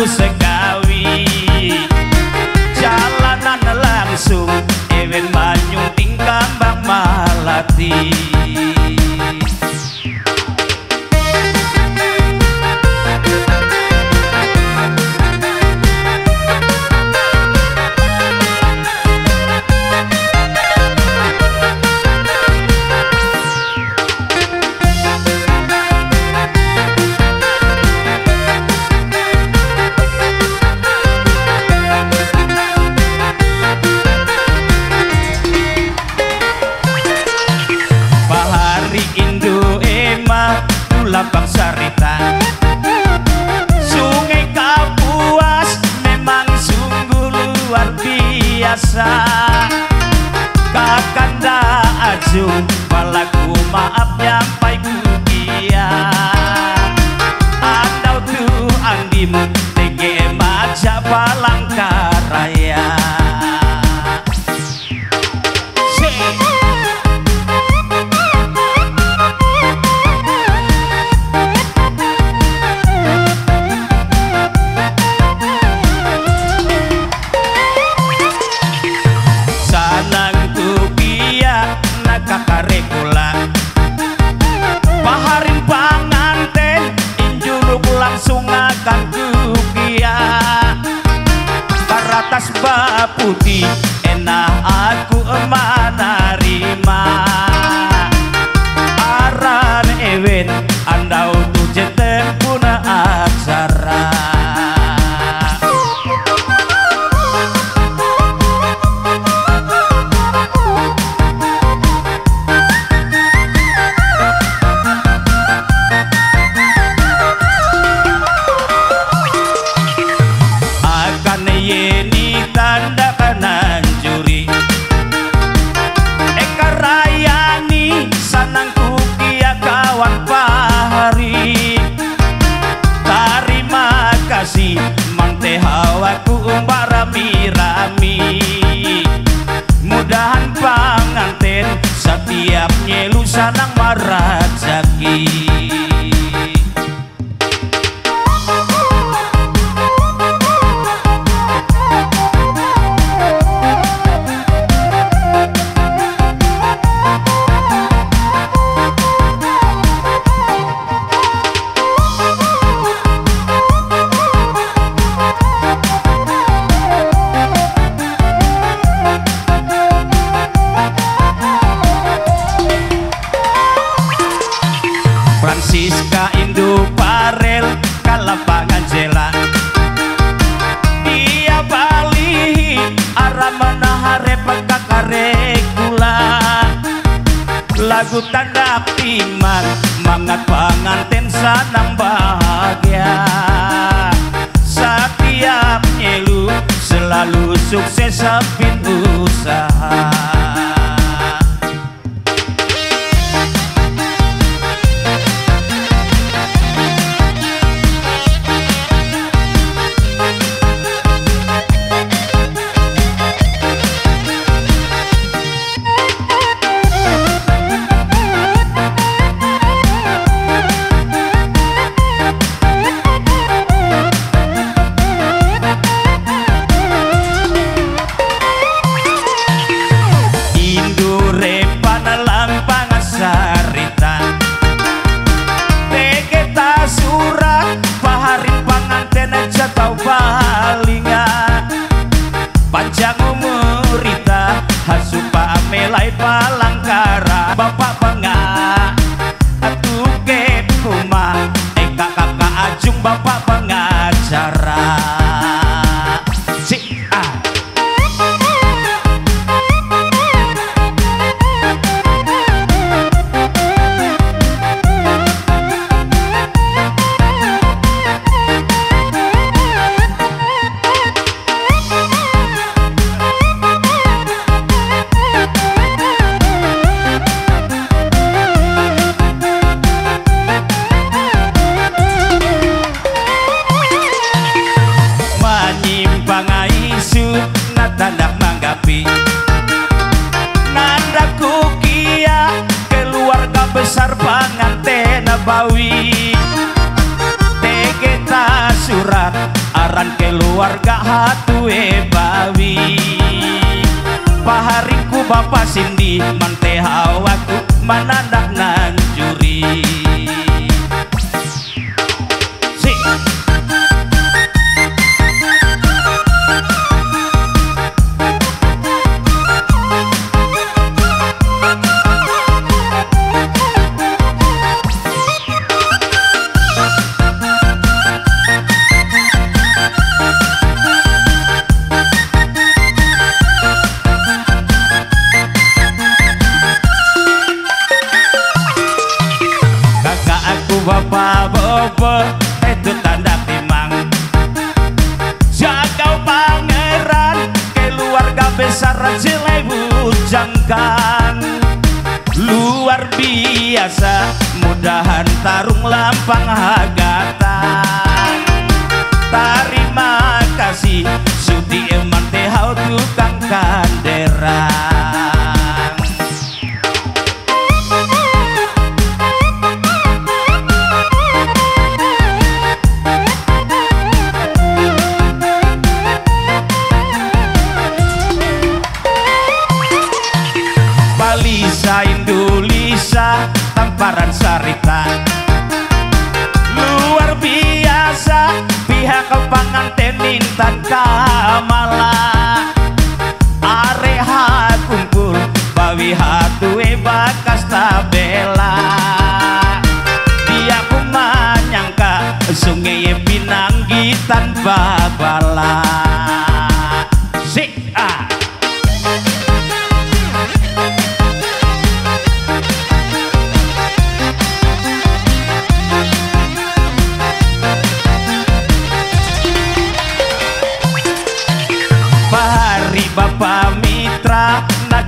Music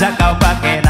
ra cao ba kèn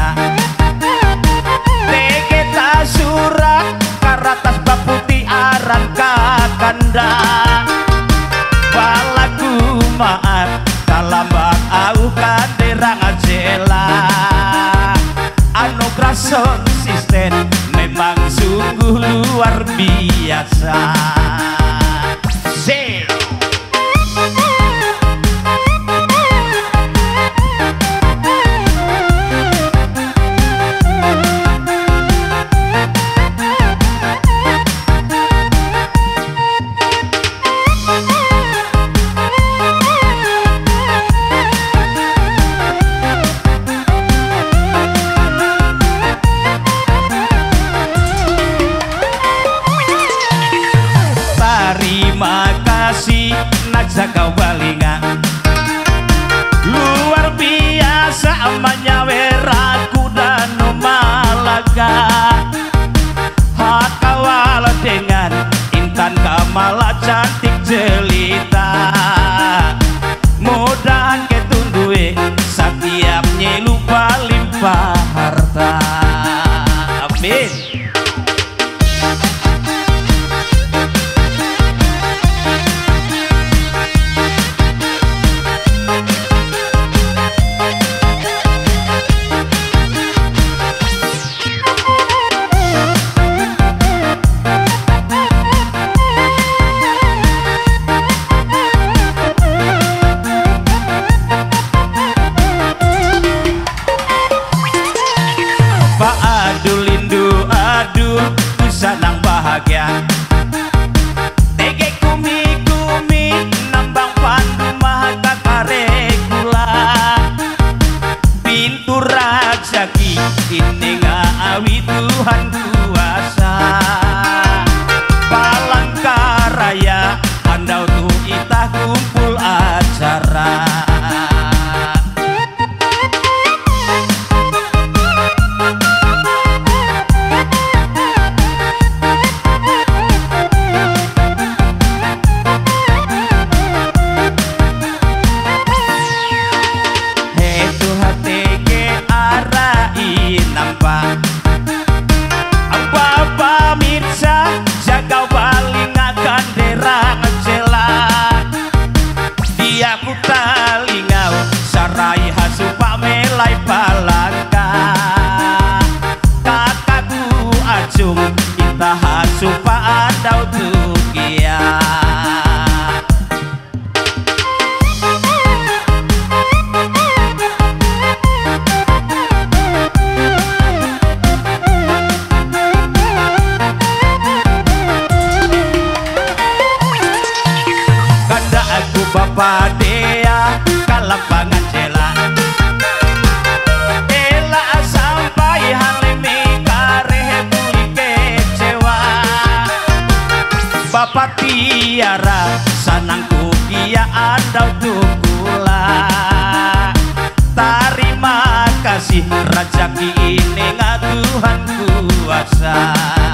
acabou Out. you. kasih rezeki ini ngatuhan kuasa.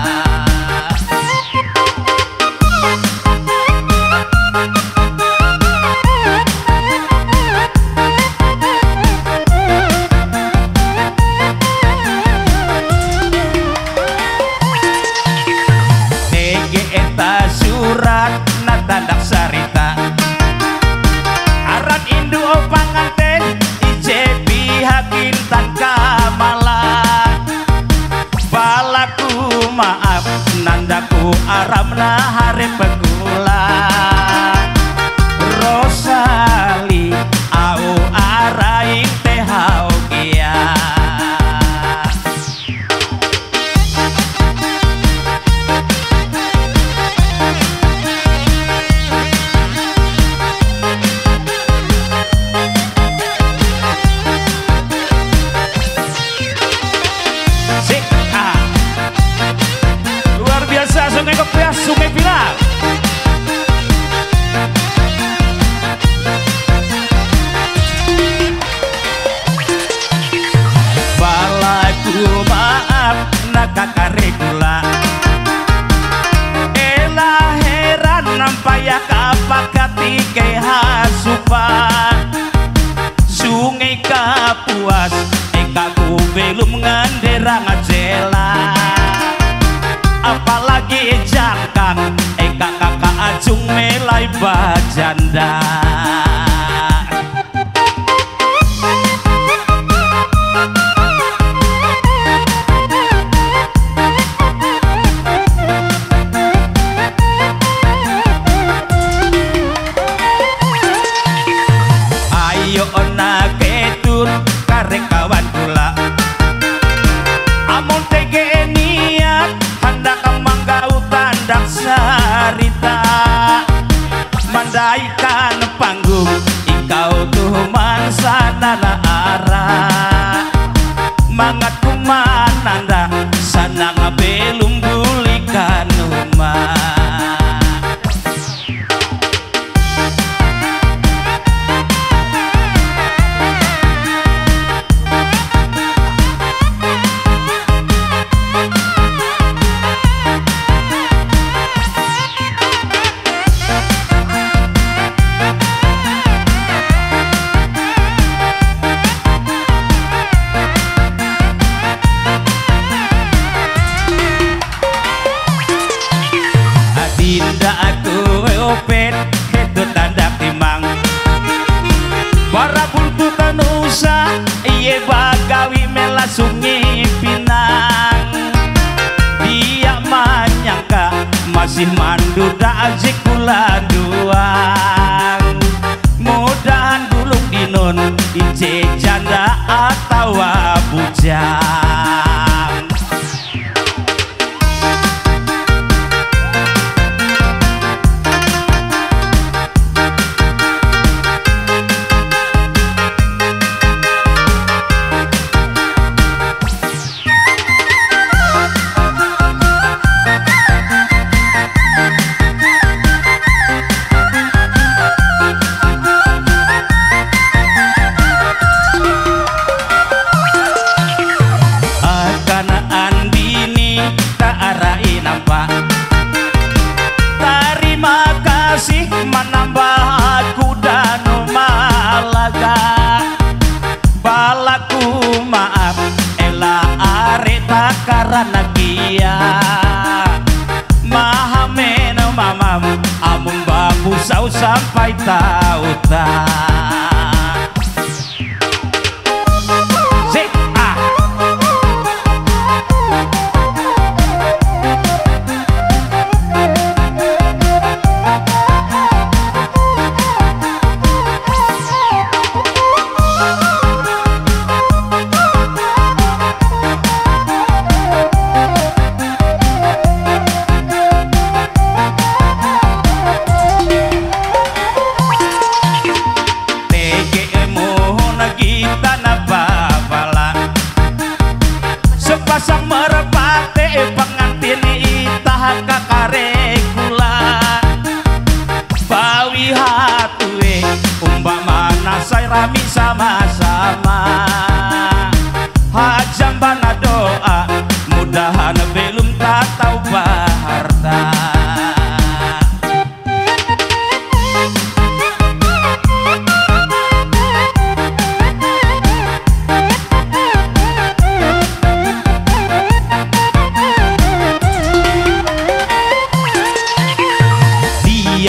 articulado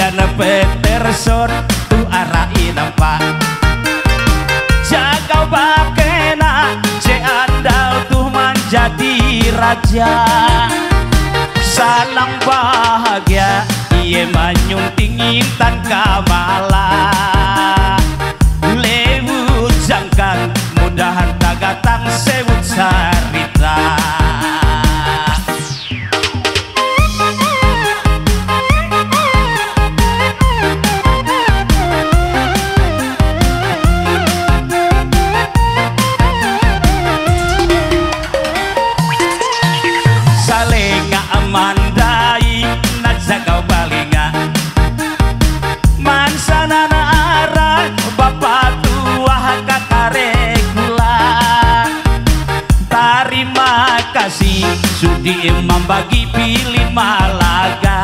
Diana Peterson tu arai nampak. Jadi raja. Salang bahagia Ia manyunting intan kamala Lewut jangkang Mudahan tak datang sewut sarita Sudi membagi pilih malaga.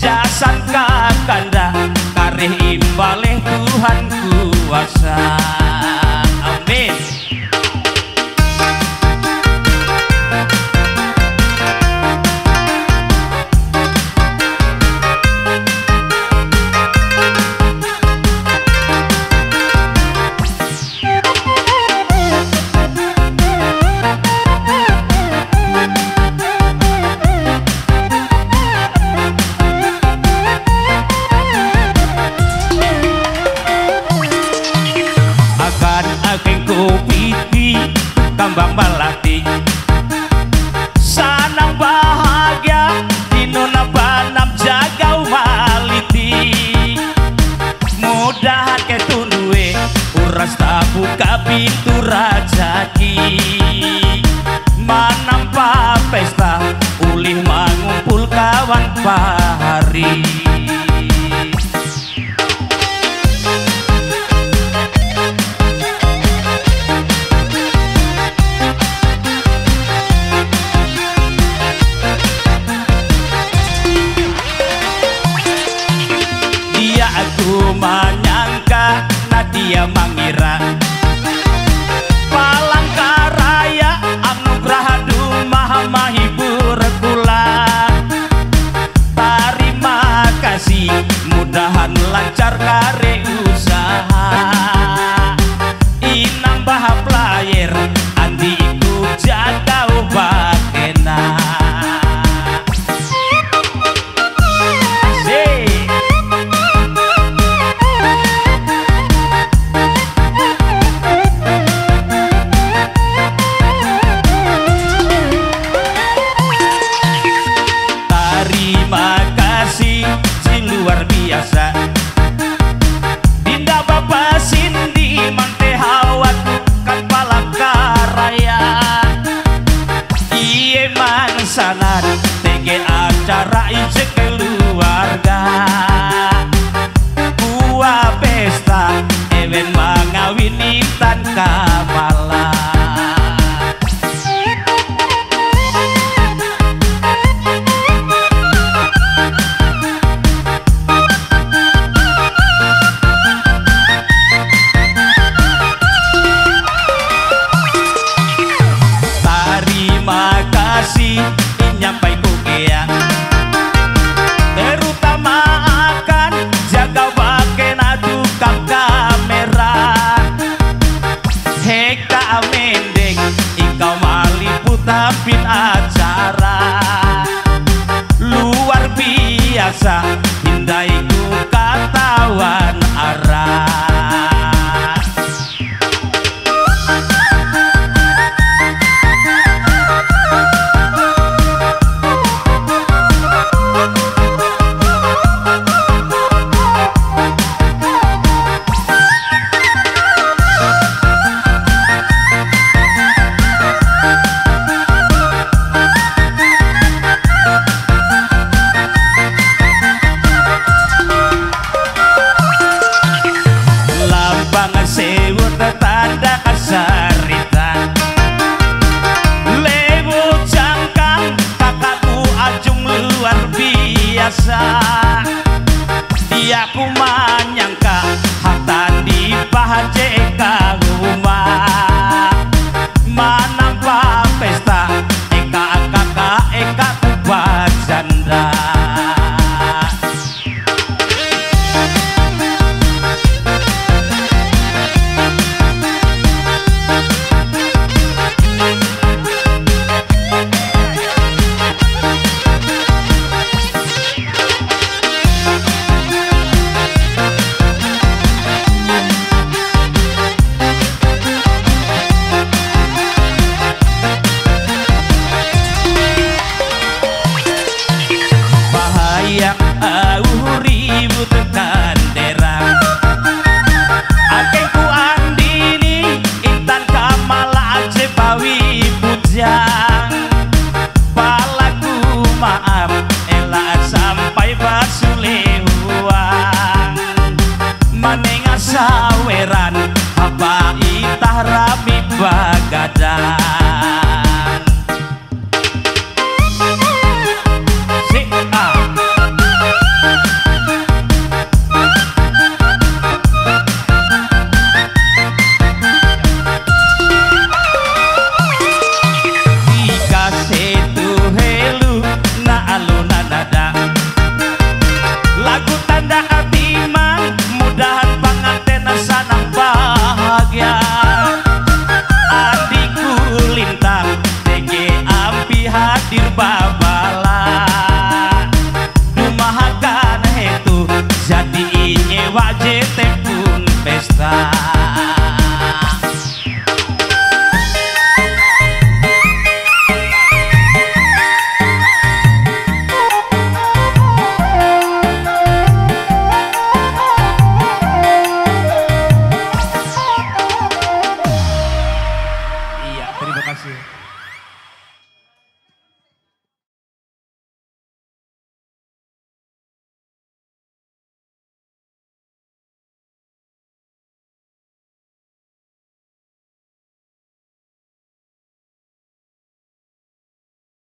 Jasan kakanda Kareh imbaleh Tuhan kuasa hábito